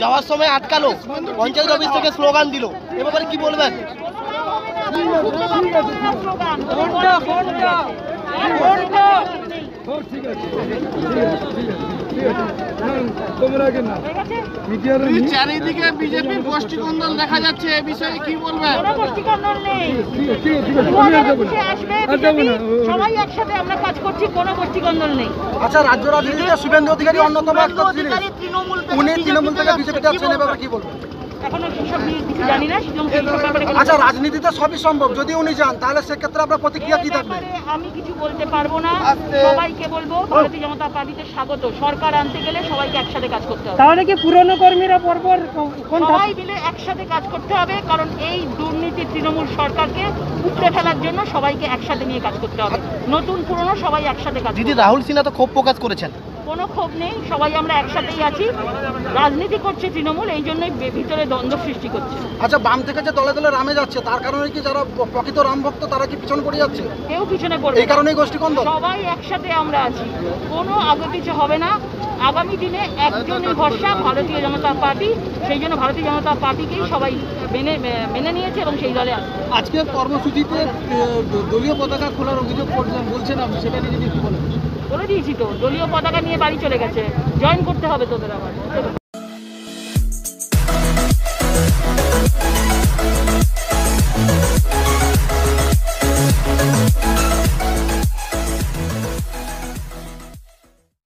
যাওয়ার সময় আটকালো। পঞ্চায়েত অফিস থেকে স্লোগান দিল। এ ব্যাপারে কি বলবেন? চারিদিকে বিজেপির গোষ্ঠী দেখা যাচ্ছে এ বিষয়ে কি বলবেন? কোনো গোষ্ঠীকন্দল নেই। দু হাজার একুশে আসবে বিজেপি, সবাই একসাথে আমরা কাজ করছি কোনো গোষ্ঠীকন্দল নেই। আচ্ছা রাজ্য রাজনীতিতে শুভেন্দু অধিকারী অন্যতম একটা উনি তৃণমূল থেকে বিজেপিতে আছেন এ ব্যাপারে কি বলবেন? আচ্ছা রাজনীতিতে সবই সম্ভব যদি উনি যান তাহলে সেক্ষেত্রে আপনার প্রতিক্রিয়া কি এই থাকবে আমি কিছু বলতে পারব না। সবাইকে বলব ভারতীয় জনতা পার্টিতে স্বাগত। সরকার আনতে গেলে সবাইকে একসাথে কাজ করতে হবে। তাহলে কি পুরনো কর্মীরা পরপর সবাই মিলে একসাথে কাজ করতে হবে কারণ এই দুর্নীতি তৃণমূল সরকারকে উপড়ে ফেলার জন্য সবাইকে একসাথে নিয়ে কাজ করতে হবে। নতুন পুরনো সবাই একসাথে কাজ দিদি রাহুল সিনহা তো ক্ষোভ প্রকাশ করেছেন। কোনো ক্ষোভ নেই সবাই আমরা একসাথেই আছি। রাজনীতি করছে তৃণমূল এই জন্যই ভিতরে দ্বন্দ্ব সৃষ্টি করছে। আচ্ছা বাম থেকে যে দলে দলে রামে যাচ্ছে তার কারণে কি যারা প্রকৃত রাম ভক্ত তারা কি পিছন পড়ে যাচ্ছে? কেউ পিছনে পড়বে এই। কারণেই গোষ্ঠী কন্দল সবাই একসাথে আমরা আছি। কোনো আগে কিছু হবে না। আগামী দিনে একজনই ভরসা ভারতীয় জনতা পার্টি সেই জন্য ভারতীয় জনতা পার্টিকেই সবাই মেনে মেনে নিয়েছে এবং সেই দলে আছে। আজকে কর্মসূচিতে দলীয় পতাকা খোলার অভিযোগ করছেন বলছেন আপনি সেটা নিয়ে যদি একটু বলেন। বলে দিয়েছি তো। দলীয় পতাকা নিয়ে বাড়ি চলে গেছে। জয়েন করতে হবে তোদের আবার।